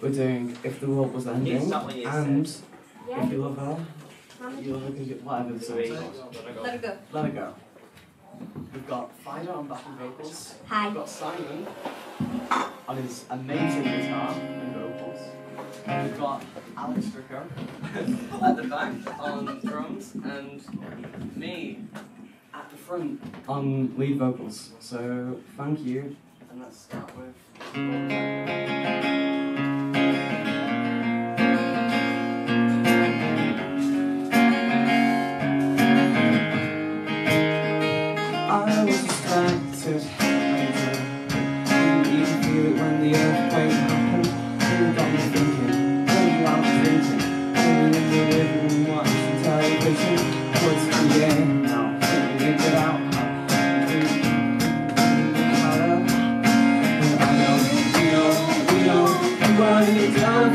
We're doing If the World Was Ending Is that what you and Yeah. If You Love Her, You Love Her, 'Cause You- whatever the song's called. Let it go. Let it go. We've got Vaida on backing vocals. Hi. We've got Simon on his amazing guitar and vocals. We've got Alex Stricker at the back on drums and me at the front on lead vocals. So thank you and let's start with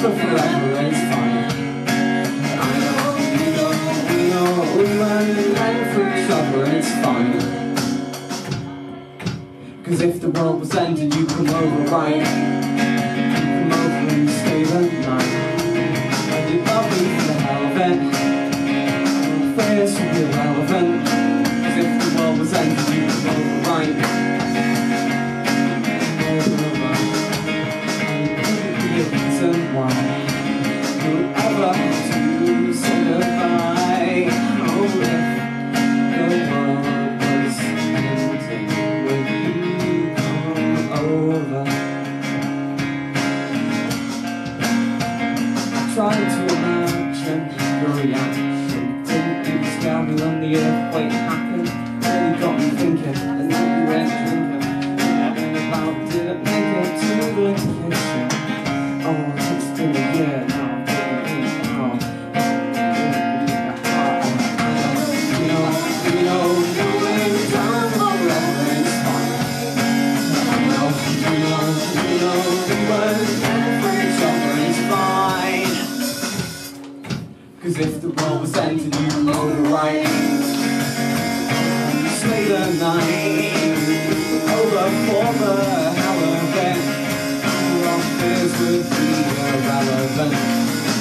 forever, it's fine. I know, you know, we each it's fine. Cause if the world was ending, you come over, right? Oh, tried to imagine your reaction. Didn't you scare me when the earthquake? Cause if the world was ending, you know the right. Stay the night over for the hell of it. Our fears would be irrelevant.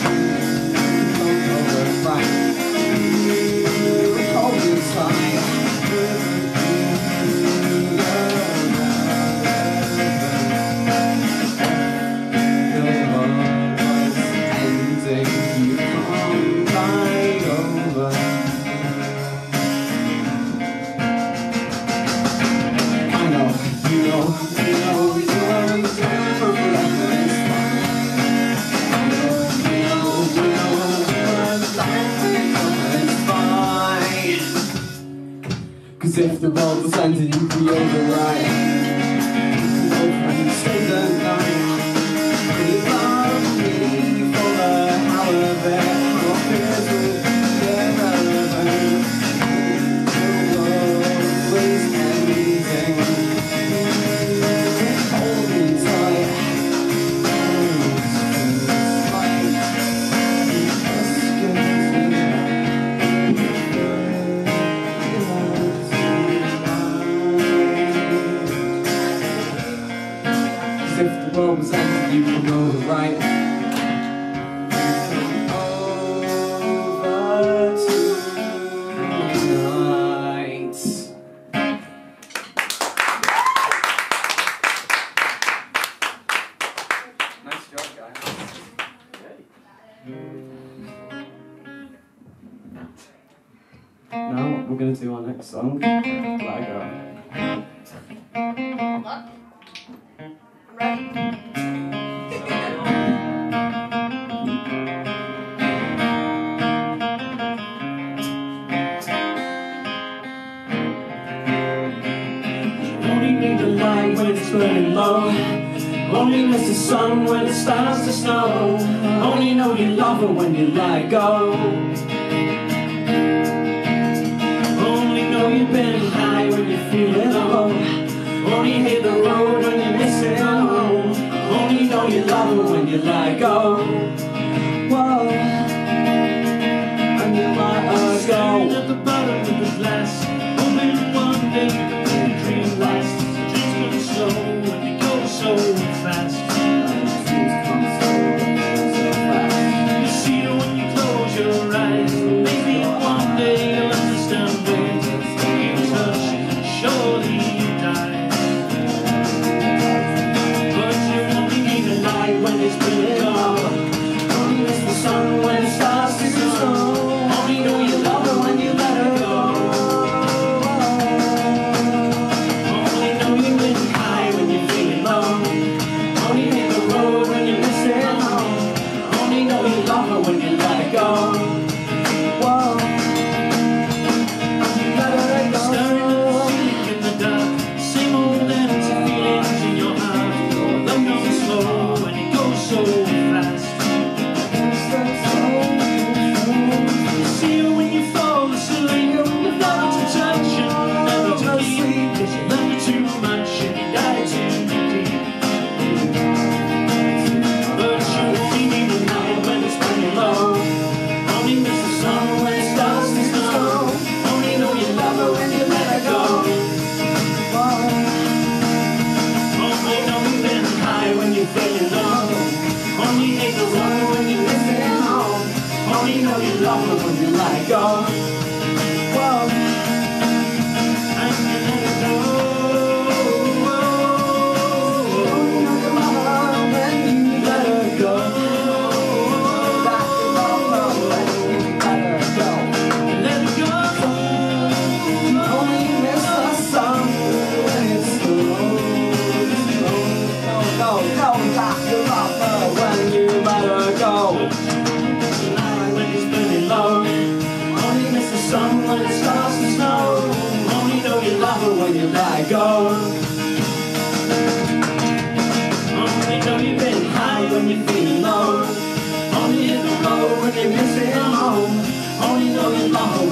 The world was ending, you come over, right? Now we're gonna do our next song, Let. Burning low. Only miss the sun when it starts to snow. Only know you love her when you let go. Only know you've been high when you're feeling low. Only hit the road know you love her when you let go. Whoa. And you let her go. at the bottom of the glass. Hoping one day the dream lasts. Dreams come slow and they go so fast. When you let go. Oh,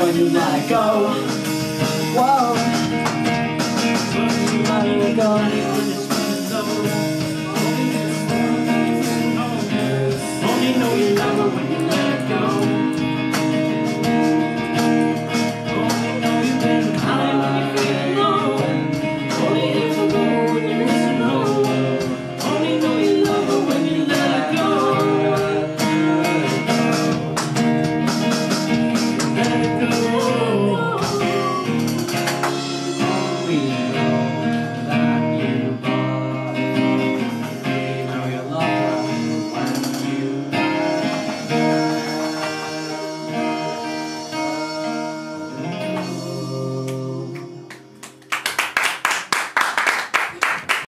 when you let her go.